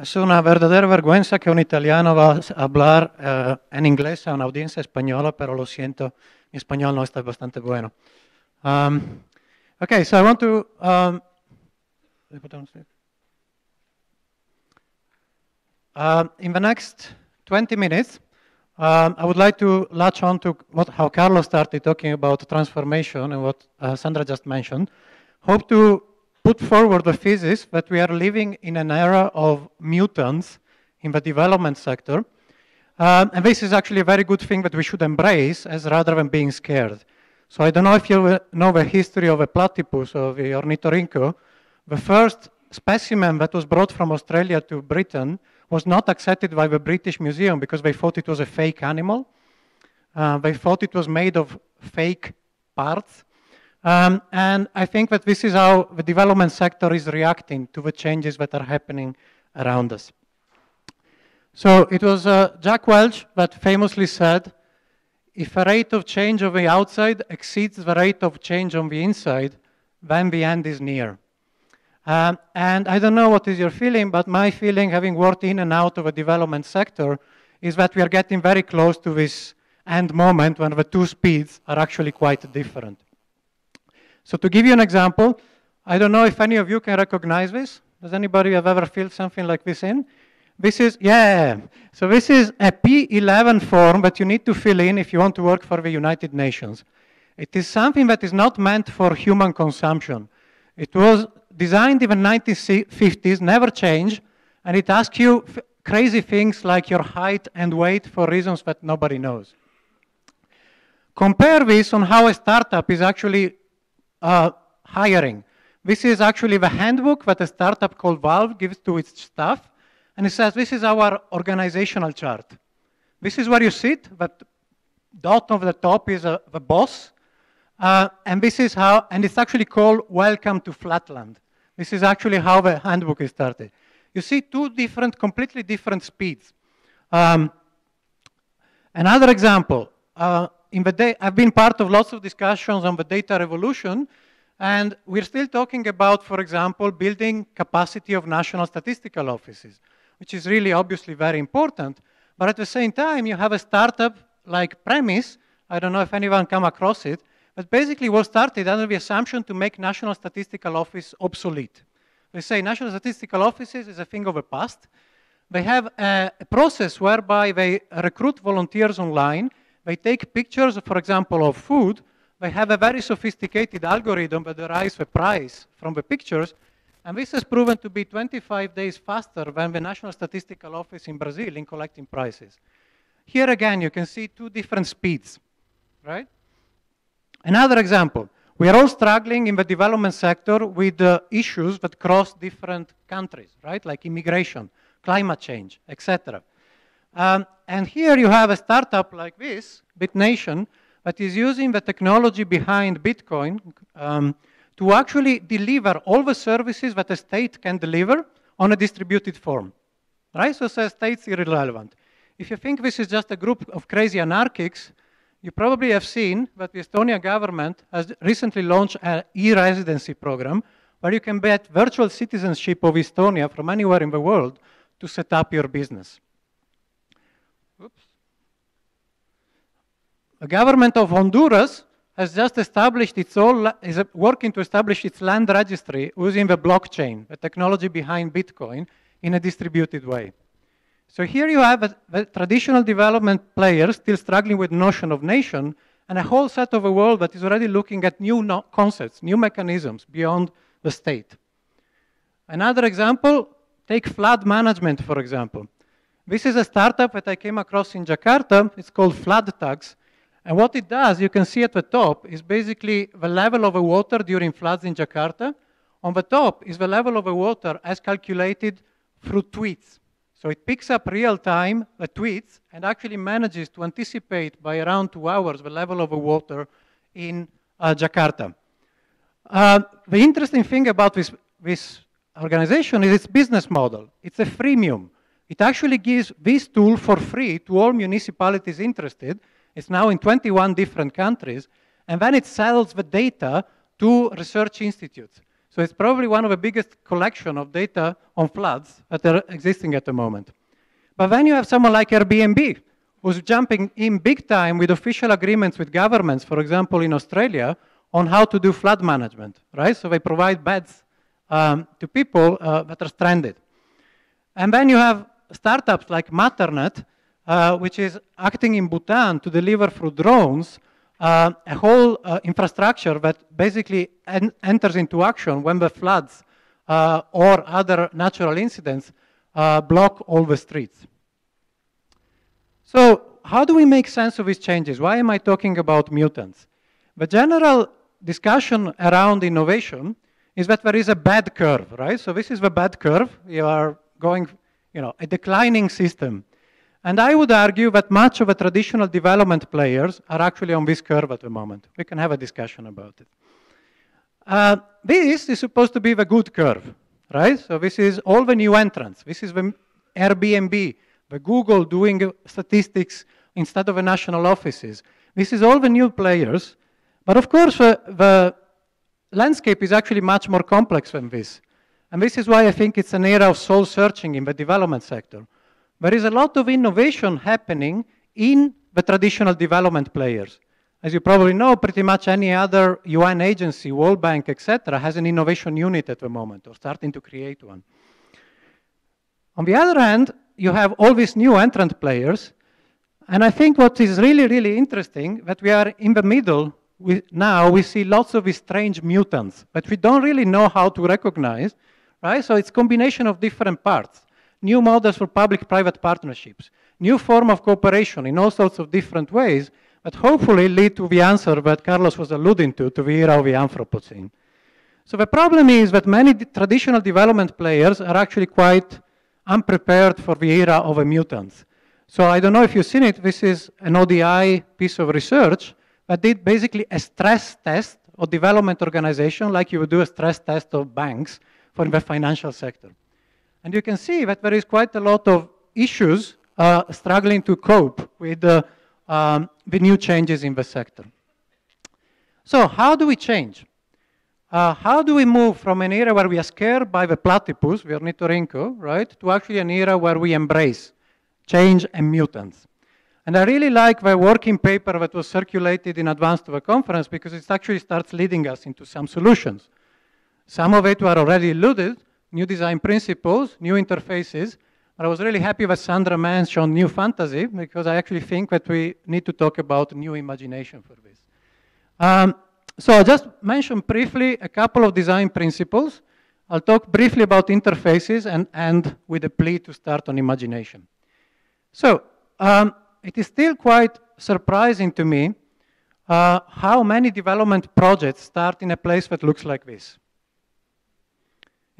Es una verdadera vergüenza que un italiano va a hablar uh, en inglés a una audiencia española, pero lo siento, mi español no está bastante bueno. Um, okay, so I want to. Um, uh, in the next 20 minutes, um, I would like to latch on to what, how Carlos started talking about transformation and what uh, Sandra just mentioned. Hope to put forward the thesis that we are living in an era of mutants in the development sector. Um, and this is actually a very good thing that we should embrace as rather than being scared. So I don't know if you know the history of a platypus or the ornithorynco. The first specimen that was brought from Australia to Britain was not accepted by the British Museum because they thought it was a fake animal. Uh, they thought it was made of fake parts. Um, and I think that this is how the development sector is reacting to the changes that are happening around us. So it was uh, Jack Welch that famously said, if a rate of change on the outside exceeds the rate of change on the inside, then the end is near. Um, and I don't know what is your feeling, but my feeling, having worked in and out of the development sector, is that we are getting very close to this end moment when the two speeds are actually quite different. So to give you an example, I don't know if any of you can recognize this. Does anybody have ever filled something like this in? This is, yeah, so this is a P11 form that you need to fill in if you want to work for the United Nations. It is something that is not meant for human consumption. It was designed in the 1950s, never changed, and it asks you crazy things like your height and weight for reasons that nobody knows. Compare this on how a startup is actually uh, hiring. This is actually the handbook that a startup called Valve gives to its staff. And it says, this is our organizational chart. This is where you sit, but dot of the top is uh, the boss. Uh, and this is how, and it's actually called Welcome to Flatland. This is actually how the handbook is started. You see two different, completely different speeds. Um, another example, uh, in the day, I've been part of lots of discussions on the data revolution, and we're still talking about, for example, building capacity of national statistical offices, which is really obviously very important. But at the same time, you have a startup like Premise, I don't know if anyone come across it, but basically was started under the assumption to make national statistical office obsolete. They say national statistical offices is a thing of the past. They have a, a process whereby they recruit volunteers online they take pictures, for example, of food. They have a very sophisticated algorithm that derives the price from the pictures. And this has proven to be 25 days faster than the National Statistical Office in Brazil in collecting prices. Here again, you can see two different speeds, right? Another example. We are all struggling in the development sector with uh, issues that cross different countries, right? Like immigration, climate change, etc. Um, and here you have a startup like this, BitNation, that is using the technology behind Bitcoin um, to actually deliver all the services that a state can deliver on a distributed form. Right? So says state's irrelevant. If you think this is just a group of crazy anarchics, you probably have seen that the Estonia government has recently launched an e-residency program where you can get virtual citizenship of Estonia from anywhere in the world to set up your business. The government of Honduras has just established its own, is working to establish its land registry using the blockchain, the technology behind Bitcoin, in a distributed way. So here you have a, traditional development players still struggling with notion of nation, and a whole set of a world that is already looking at new no concepts, new mechanisms beyond the state. Another example, take flood management, for example. This is a startup that I came across in Jakarta. It's called Flood Tags. And what it does, you can see at the top, is basically the level of the water during floods in Jakarta. On the top is the level of the water as calculated through tweets. So it picks up real time the tweets and actually manages to anticipate by around two hours the level of the water in uh, Jakarta. Uh, the interesting thing about this, this organization is its business model. It's a freemium. It actually gives this tool for free to all municipalities interested, it's now in 21 different countries, and then it sells the data to research institutes. So it's probably one of the biggest collection of data on floods that are existing at the moment. But then you have someone like Airbnb, who's jumping in big time with official agreements with governments, for example, in Australia, on how to do flood management, right? So they provide beds um, to people uh, that are stranded. And then you have startups like Matternet, uh, which is acting in Bhutan to deliver through drones uh, a whole uh, infrastructure that basically en enters into action when the floods uh, or other natural incidents uh, block all the streets. So how do we make sense of these changes? Why am I talking about mutants? The general discussion around innovation is that there is a bad curve, right? So this is the bad curve. You are going, you know, a declining system. And I would argue that much of the traditional development players are actually on this curve at the moment. We can have a discussion about it. Uh, this is supposed to be the good curve, right? So this is all the new entrants. This is the Airbnb, the Google doing statistics instead of the national offices. This is all the new players. But of course, uh, the landscape is actually much more complex than this. And this is why I think it's an era of soul searching in the development sector. There is a lot of innovation happening in the traditional development players. As you probably know, pretty much any other UN agency, World Bank, etc., has an innovation unit at the moment or starting to create one. On the other hand, you have all these new entrant players. And I think what is really, really interesting that we are in the middle. We, now we see lots of these strange mutants, but we don't really know how to recognize, right? So it's combination of different parts. New models for public-private partnerships, new form of cooperation in all sorts of different ways, but hopefully lead to the answer that Carlos was alluding to, to the era of the Anthropocene. So the problem is that many traditional development players are actually quite unprepared for the era of the mutants. So I don't know if you've seen it, this is an ODI piece of research that did basically a stress test of development organization like you would do a stress test of banks for the financial sector. And you can see that there is quite a lot of issues uh, struggling to cope with the, um, the new changes in the sector. So how do we change? Uh, how do we move from an era where we are scared by the platypus, the ornithorhyncho, right, to actually an era where we embrace change and mutants? And I really like the working paper that was circulated in advance to the conference because it actually starts leading us into some solutions. Some of it were already alluded, new design principles, new interfaces, but I was really happy that Sandra mentioned new fantasy because I actually think that we need to talk about new imagination for this. Um, so I'll just mention briefly a couple of design principles. I'll talk briefly about interfaces and end with a plea to start on imagination. So um, it is still quite surprising to me uh, how many development projects start in a place that looks like this.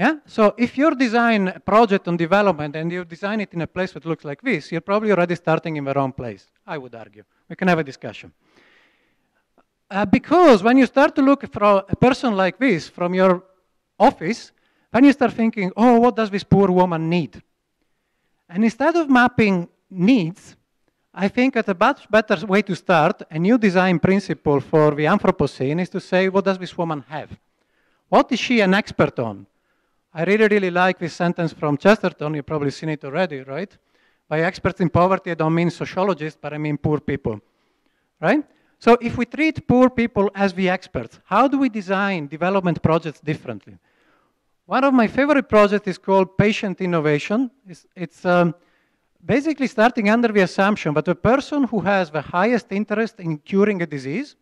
Yeah? So if you design a project on development and you design it in a place that looks like this, you're probably already starting in the wrong place, I would argue. We can have a discussion. Uh, because when you start to look for a person like this from your office, then you start thinking, oh, what does this poor woman need? And instead of mapping needs, I think that a much better way to start a new design principle for the Anthropocene is to say, what does this woman have? What is she an expert on? I really, really like this sentence from Chesterton. You've probably seen it already, right? By experts in poverty, I don't mean sociologists, but I mean poor people, right? So if we treat poor people as the experts, how do we design development projects differently? One of my favorite projects is called Patient Innovation. It's, it's um, basically starting under the assumption that the person who has the highest interest in curing a disease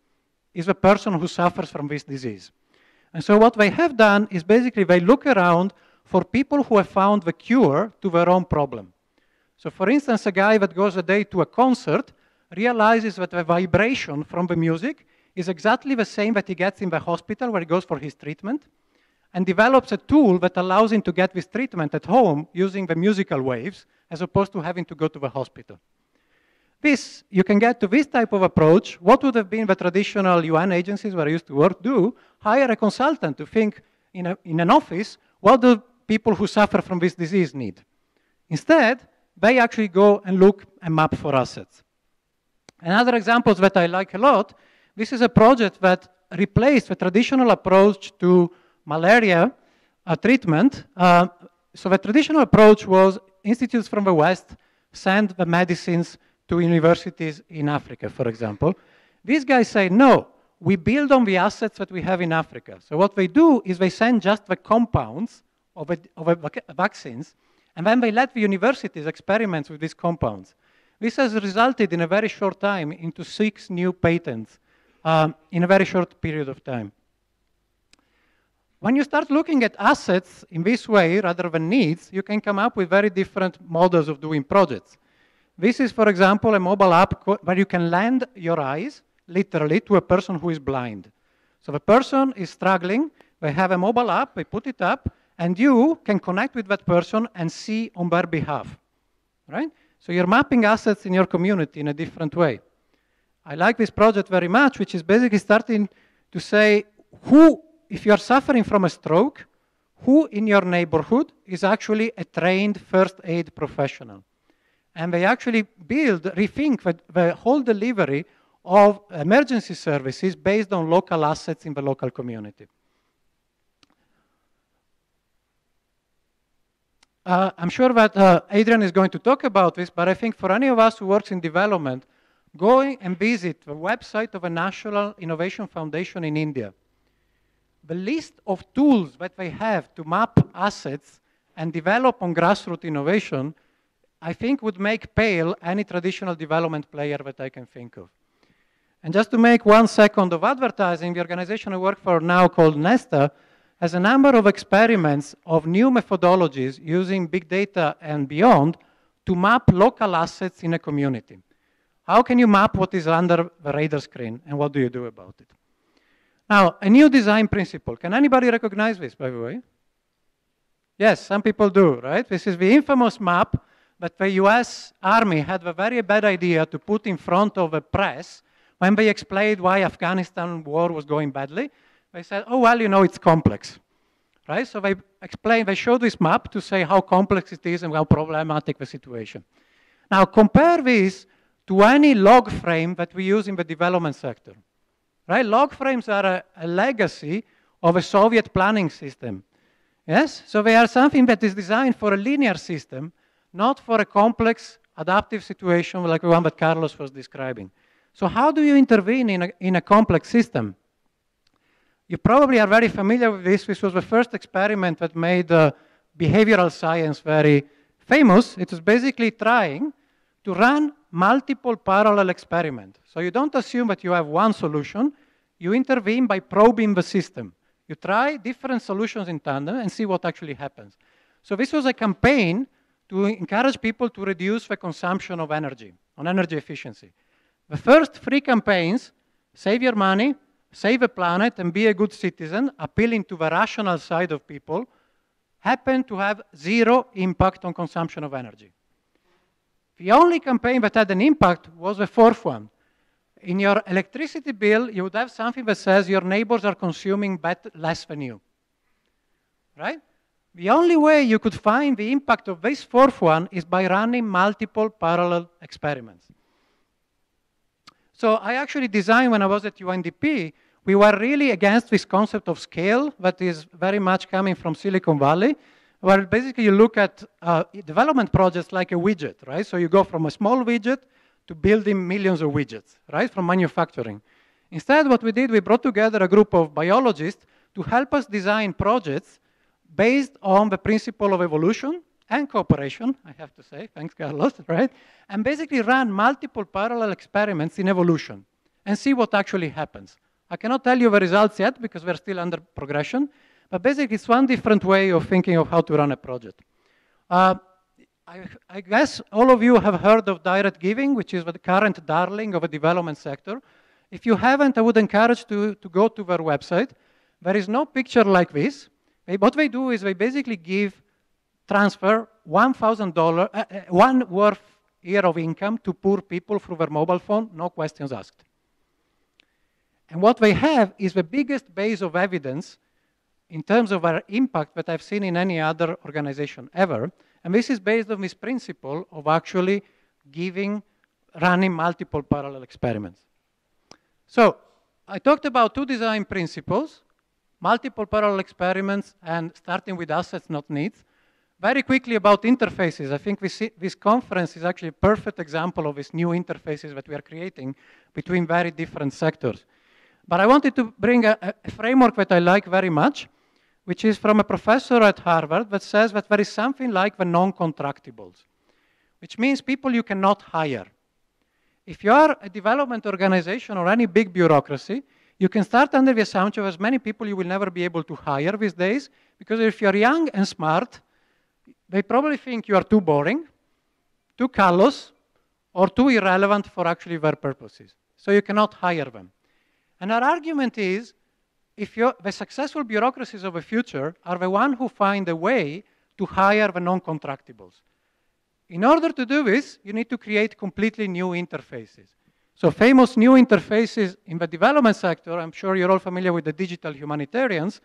is the person who suffers from this disease. And so what they have done is basically they look around for people who have found the cure to their own problem. So for instance, a guy that goes a day to a concert realizes that the vibration from the music is exactly the same that he gets in the hospital where he goes for his treatment and develops a tool that allows him to get this treatment at home using the musical waves as opposed to having to go to the hospital. This, you can get to this type of approach. What would have been the traditional UN agencies where I used to work do? Hire a consultant to think in, a, in an office, what do people who suffer from this disease need? Instead, they actually go and look and map for assets. Another example that I like a lot, this is a project that replaced the traditional approach to malaria uh, treatment, uh, so the traditional approach was institutes from the West send the medicines to universities in Africa, for example. These guys say, no, we build on the assets that we have in Africa. So what they do is they send just the compounds of, a, of a vac vaccines, and then they let the universities experiment with these compounds. This has resulted in a very short time into six new patents um, in a very short period of time. When you start looking at assets in this way rather than needs, you can come up with very different models of doing projects. This is, for example, a mobile app where you can lend your eyes, literally, to a person who is blind. So the person is struggling, they have a mobile app, they put it up, and you can connect with that person and see on their behalf, right? So you're mapping assets in your community in a different way. I like this project very much, which is basically starting to say who if you are suffering from a stroke, who in your neighborhood is actually a trained first aid professional? And they actually build, rethink the, the whole delivery of emergency services based on local assets in the local community. Uh, I'm sure that uh, Adrian is going to talk about this, but I think for any of us who works in development, going and visit the website of a National Innovation Foundation in India the list of tools that they have to map assets and develop on grassroots innovation, I think would make pale any traditional development player that I can think of. And just to make one second of advertising, the organization I work for now called Nesta has a number of experiments of new methodologies using big data and beyond to map local assets in a community. How can you map what is under the radar screen and what do you do about it? Now, a new design principle. Can anybody recognize this, by the way? Yes, some people do, right? This is the infamous map that the US Army had a very bad idea to put in front of the press when they explained why Afghanistan war was going badly. They said, oh, well, you know, it's complex, right? So they explained, they showed this map to say how complex it is and how problematic the situation. Now, compare this to any log frame that we use in the development sector. Right? Log frames are a, a legacy of a Soviet planning system. Yes? So they are something that is designed for a linear system, not for a complex adaptive situation like the one that Carlos was describing. So how do you intervene in a, in a complex system? You probably are very familiar with this. This was the first experiment that made uh, behavioral science very famous. It was basically trying to run multiple parallel experiments. So you don't assume that you have one solution. You intervene by probing the system. You try different solutions in tandem and see what actually happens. So this was a campaign to encourage people to reduce the consumption of energy, on energy efficiency. The first three campaigns, save your money, save the planet, and be a good citizen, appealing to the rational side of people, happened to have zero impact on consumption of energy. The only campaign that had an impact was the fourth one. In your electricity bill, you would have something that says your neighbors are consuming less than you. Right? The only way you could find the impact of this fourth one is by running multiple parallel experiments. So I actually designed when I was at UNDP, we were really against this concept of scale that is very much coming from Silicon Valley. where basically you look at uh, development projects like a widget, right? So you go from a small widget to building millions of widgets, right, from manufacturing. Instead, what we did, we brought together a group of biologists to help us design projects based on the principle of evolution and cooperation, I have to say, thanks Carlos, right? And basically run multiple parallel experiments in evolution and see what actually happens. I cannot tell you the results yet because we're still under progression, but basically, it's one different way of thinking of how to run a project. Uh, I, I, guess all of you have heard of direct giving, which is the current darling of the development sector. If you haven't, I would encourage to, to go to their website. There is no picture like this. What they do is they basically give, transfer $1,000, uh, uh, one worth year of income to poor people through their mobile phone, no questions asked. And what they have is the biggest base of evidence in terms of our impact that I've seen in any other organization ever. And this is based on this principle of actually giving, running multiple parallel experiments. So I talked about two design principles. Multiple parallel experiments and starting with assets, not needs. Very quickly about interfaces. I think this, this conference is actually a perfect example of these new interfaces that we are creating between very different sectors. But I wanted to bring a, a framework that I like very much, which is from a professor at Harvard that says that there is something like the non-contractibles, which means people you cannot hire. If you are a development organization or any big bureaucracy, you can start under the assumption of as many people you will never be able to hire these days, because if you're young and smart, they probably think you are too boring, too callous, or too irrelevant for actually their purposes. So you cannot hire them. And our argument is, if the successful bureaucracies of the future are the ones who find a way to hire the non-contractibles. In order to do this, you need to create completely new interfaces. So famous new interfaces in the development sector, I'm sure you're all familiar with the digital humanitarians,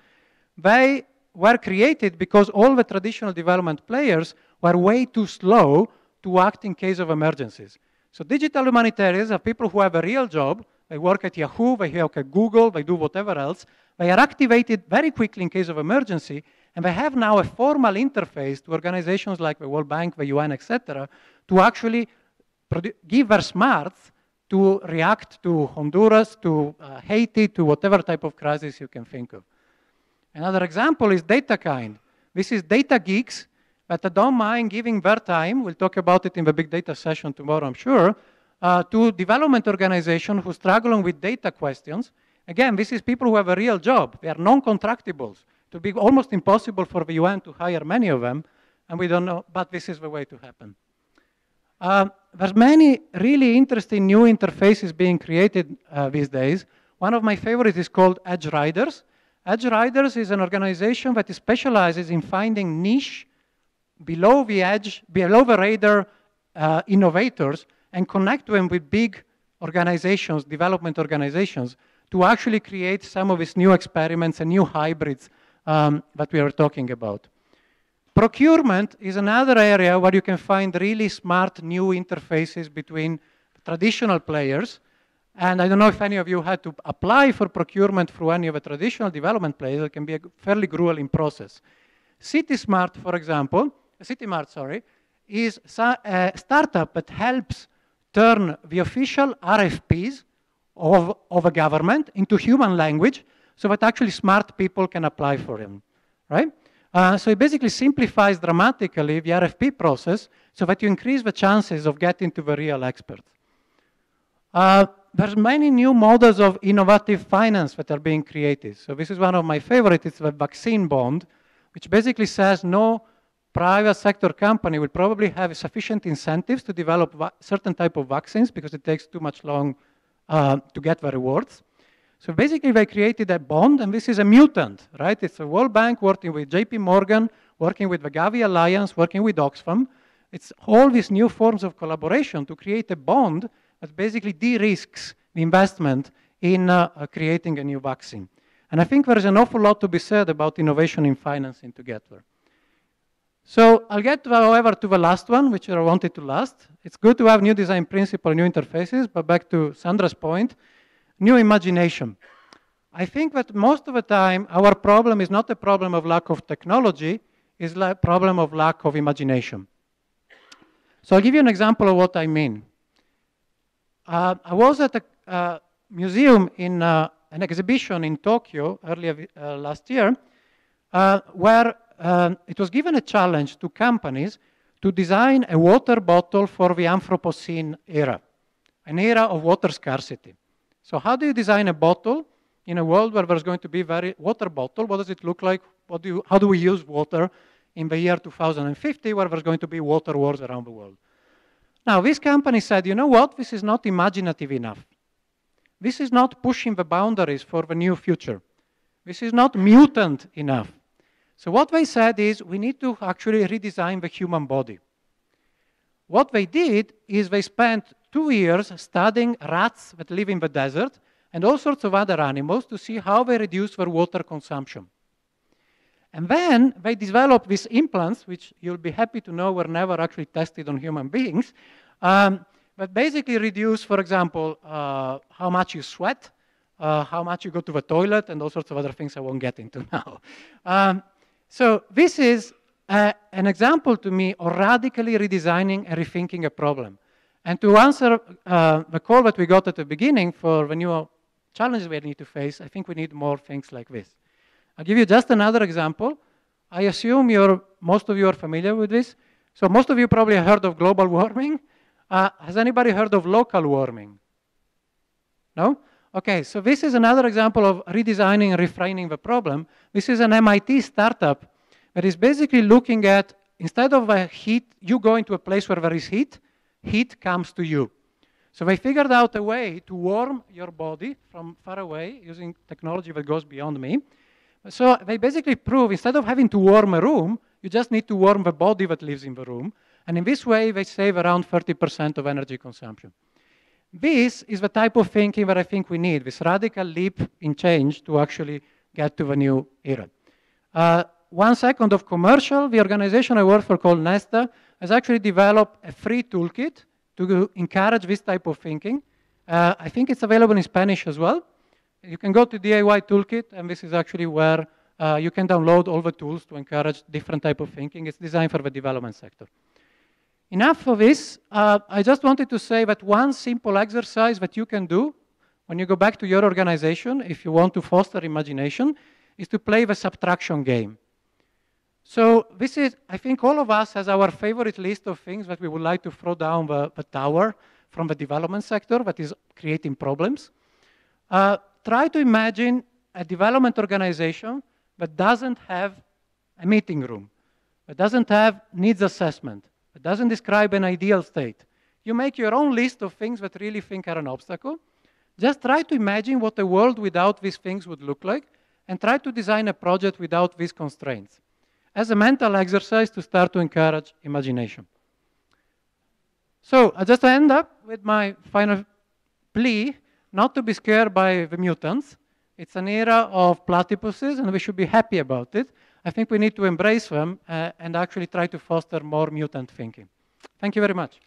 they were created because all the traditional development players were way too slow to act in case of emergencies. So digital humanitarians are people who have a real job, they work at Yahoo, they work at Google, they do whatever else. They are activated very quickly in case of emergency, and they have now a formal interface to organizations like the World Bank, the UN, etc., to actually give their smarts to react to Honduras, to uh, Haiti, to whatever type of crisis you can think of. Another example is DataKind. This is data geeks that don't mind giving their time, we'll talk about it in the big data session tomorrow, I'm sure, uh, to development organizations who are struggling with data questions. Again, this is people who have a real job. They are non-contractibles. It would be almost impossible for the UN to hire many of them, and we don't know, but this is the way to happen. Uh, there's many really interesting new interfaces being created uh, these days. One of my favorites is called Edgeryders. Edge Riders is an organization that specializes in finding niche, below the edge, below the radar uh, innovators and connect them with big organizations, development organizations, to actually create some of these new experiments and new hybrids um, that we are talking about. Procurement is another area where you can find really smart new interfaces between traditional players and I don't know if any of you had to apply for procurement through any of the traditional development players. It can be a fairly grueling process. CitySmart, for example, CityMart, sorry, is a startup that helps turn the official RFPs of, of a government into human language so that actually smart people can apply for them, right? Uh, so it basically simplifies dramatically the RFP process so that you increase the chances of getting to the real experts. Uh, there's many new models of innovative finance that are being created. So this is one of my favorites, it's the vaccine bond, which basically says no private sector company will probably have sufficient incentives to develop certain type of vaccines because it takes too much long uh, to get the rewards. So basically they created a bond and this is a mutant, right? It's a World Bank working with JP Morgan, working with the Gavi Alliance, working with Oxfam. It's all these new forms of collaboration to create a bond that basically de-risks the investment in uh, uh, creating a new vaccine. And I think there is an awful lot to be said about innovation in financing together. So I'll get, however, to the last one, which I wanted to last. It's good to have new design principle, new interfaces, but back to Sandra's point, new imagination. I think that most of the time, our problem is not a problem of lack of technology, it's a problem of lack of imagination. So I'll give you an example of what I mean. Uh, I was at a uh, museum in uh, an exhibition in Tokyo earlier uh, last year uh, where um, it was given a challenge to companies to design a water bottle for the Anthropocene era, an era of water scarcity. So how do you design a bottle in a world where there's going to be very water bottle? What does it look like? What do you, how do we use water in the year 2050 where there's going to be water wars around the world? Now, this company said, you know what? This is not imaginative enough. This is not pushing the boundaries for the new future. This is not mutant enough. So what they said is we need to actually redesign the human body. What they did is they spent two years studying rats that live in the desert and all sorts of other animals to see how they reduce their water consumption. And then they developed these implants, which you'll be happy to know were never actually tested on human beings, um, but basically reduce, for example, uh, how much you sweat, uh, how much you go to the toilet, and all sorts of other things I won't get into now. Um, so this is uh, an example to me of radically redesigning and rethinking a problem. And to answer uh, the call that we got at the beginning for the new challenges we need to face, I think we need more things like this. I'll give you just another example. I assume you're, most of you are familiar with this. So most of you probably heard of global warming. Uh, has anybody heard of local warming? No? Okay, so this is another example of redesigning and reframing the problem. This is an MIT startup that is basically looking at, instead of a heat, you go into a place where there is heat, heat comes to you. So they figured out a way to warm your body from far away using technology that goes beyond me. So they basically prove instead of having to warm a room, you just need to warm the body that lives in the room. And in this way, they save around 30% of energy consumption. This is the type of thinking that I think we need, this radical leap in change to actually get to the new era. Uh, one second of commercial, the organization I work for called Nesta has actually developed a free toolkit to encourage this type of thinking. Uh, I think it's available in Spanish as well. You can go to DIY Toolkit, and this is actually where uh, you can download all the tools to encourage different type of thinking. It's designed for the development sector. Enough of this. Uh, I just wanted to say that one simple exercise that you can do when you go back to your organization, if you want to foster imagination, is to play the subtraction game. So this is, I think all of us has our favorite list of things that we would like to throw down the, the tower from the development sector that is creating problems. Uh, try to imagine a development organization that doesn't have a meeting room, that doesn't have needs assessment, that doesn't describe an ideal state. You make your own list of things that really think are an obstacle. Just try to imagine what a world without these things would look like and try to design a project without these constraints as a mental exercise to start to encourage imagination. So I just end up with my final plea not to be scared by the mutants. It's an era of platypuses, and we should be happy about it. I think we need to embrace them uh, and actually try to foster more mutant thinking. Thank you very much.